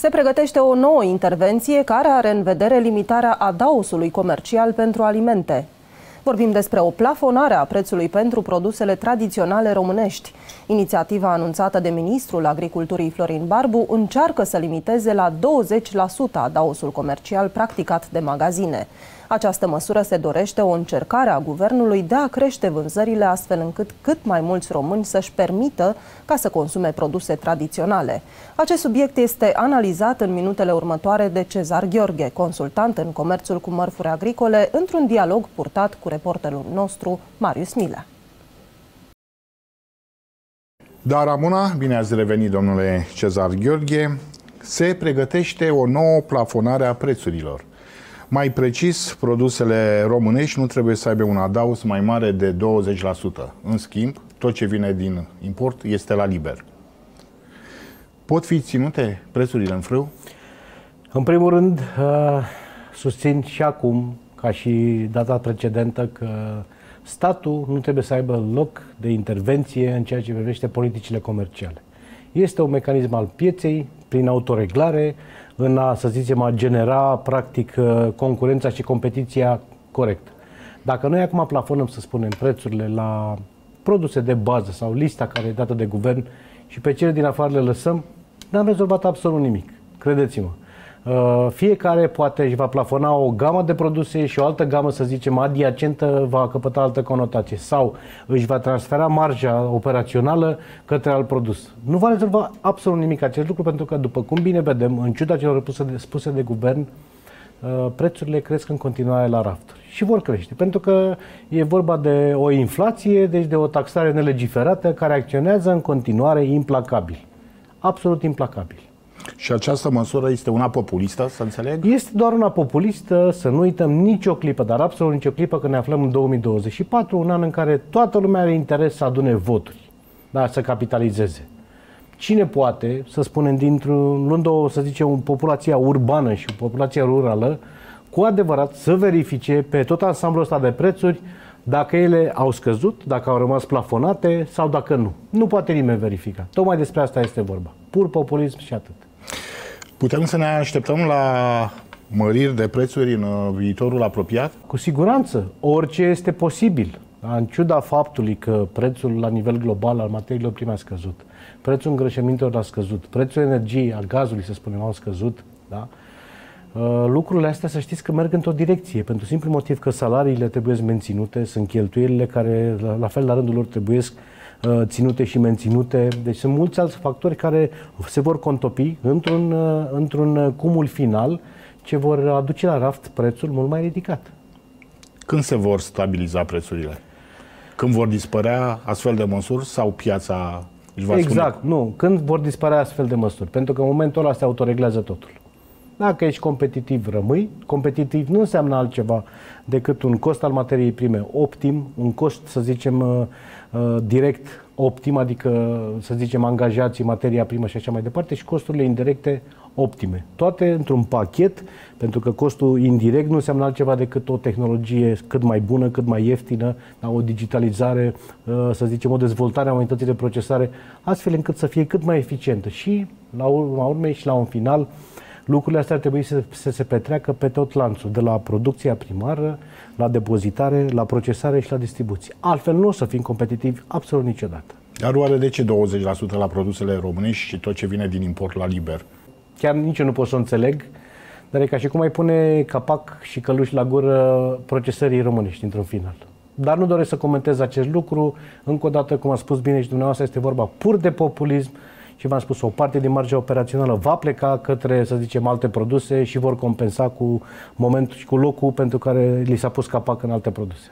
Se pregătește o nouă intervenție care are în vedere limitarea adaosului comercial pentru alimente. Vorbim despre o plafonare a prețului pentru produsele tradiționale românești. Inițiativa anunțată de ministrul agriculturii Florin Barbu încearcă să limiteze la 20% adaosul comercial practicat de magazine. Această măsură se dorește o încercare a guvernului de a crește vânzările astfel încât cât mai mulți români să-și permită ca să consume produse tradiționale. Acest subiect este analizat în minutele următoare de Cezar Gheorghe, consultant în comerțul cu mărfuri agricole, într-un dialog purtat cu reporterul nostru, Marius Milea. Da, Ramona, bine ați revenit, domnule Cezar Gheorghe. Se pregătește o nouă plafonare a prețurilor. Mai precis, produsele românești nu trebuie să aibă un adaus mai mare de 20%. În schimb, tot ce vine din import este la liber. Pot fi ținute prețurile în frâu? În primul rând, uh, susțin și acum, ca și data precedentă, că statul nu trebuie să aibă loc de intervenție în ceea ce privește politicile comerciale. Este un mecanism al pieței, prin autoreglare, în a, să zicem, a genera, practic, uh, concurența și competiția corect. Dacă noi acum plafonăm, să spunem, prețurile la produse de bază sau lista care e dată de guvern și pe cele din afară le lăsăm, n-am rezolvat absolut nimic. Credeți-mă. Uh, fiecare poate își va plafona o gamă de produse și o altă gamă, să zicem, adiacentă va căpăta altă conotație sau își va transfera marja operațională către alt produs. Nu va rezolva absolut nimic acest lucru pentru că, după cum bine vedem, în ciuda celor spuse de guvern, uh, prețurile cresc în continuare la rafturi și vor crește, pentru că e vorba de o inflație, deci de o taxare nelegiferată care acționează în continuare implacabil. Absolut implacabil. Și această măsură este una populistă, să înțeleg? Este doar una populistă, să nu uităm nicio clipă, dar absolut nicio clipă, că ne aflăm în 2024, un an în care toată lumea are interes să adune voturi, da, să capitalizeze. Cine poate, să spunem, dintr-un, luând o, să zicem, o populație urbană și o populație rurală, cu adevărat să verifice pe tot ansamblul ăsta de prețuri dacă ele au scăzut, dacă au rămas plafonate sau dacă nu. Nu poate nimeni verifica. Tocmai despre asta este vorba. Pur populism și atât. Putem să ne așteptăm la măriri de prețuri în uh, viitorul apropiat? Cu siguranță. Orice este posibil. În ciuda faptului că prețul la nivel global al materiilor prime a scăzut, prețul îngrășămintelor a scăzut, prețul energiei, al gazului, să spunem, au scăzut, da? Uh, lucrurile astea să știți că merg într-o direcție, pentru simplu motiv că salariile trebuie menținute, sunt cheltuielile care la fel la rândul lor trebuie uh, ținute și menținute. Deci sunt mulți alți factori care se vor contopi într-un, uh, într-un cumul final ce vor aduce la raft prețul mult mai ridicat. Când se vor stabiliza prețurile? Când vor dispărea astfel de măsuri sau piața își va Exact, spune? nu. Când vor dispărea astfel de măsuri? Pentru că în momentul ăla se autoreglează totul. Dacă ești competitiv, rămâi. Competitiv nu înseamnă altceva decât un cost al materiei prime optim, un cost, să zicem, uh, uh, direct optim, adică, să zicem, angajații, materia primă și așa mai departe, și costurile indirecte optime. Toate într-un pachet, pentru că costul indirect nu înseamnă altceva decât o tehnologie cât mai bună, cât mai ieftină, da, o digitalizare, uh, să zicem, o dezvoltare a unității de procesare, astfel încât să fie cât mai eficientă. Și, la urma urmei și la un final, lucrurile astea ar trebui să, să se petreacă pe tot lanțul, de la producția primară, la depozitare, la procesare și la distribuție. Altfel nu o să fim competitivi absolut niciodată. Dar oare de ce 20% la produsele românești și tot ce vine din import la liber? Chiar nici eu nu pot să o înțeleg, dar e ca și cum ai pune capac și căluși la gură procesării românești într-un final. Dar nu doresc să comentez acest lucru. Încă o dată, cum a spus bine și dumneavoastră, este vorba pur de populism și v-am spus, o parte din marja operațională va pleca către, să zicem, alte produse și vor compensa cu momentul și cu locul pentru care li s-a pus capac în alte produse.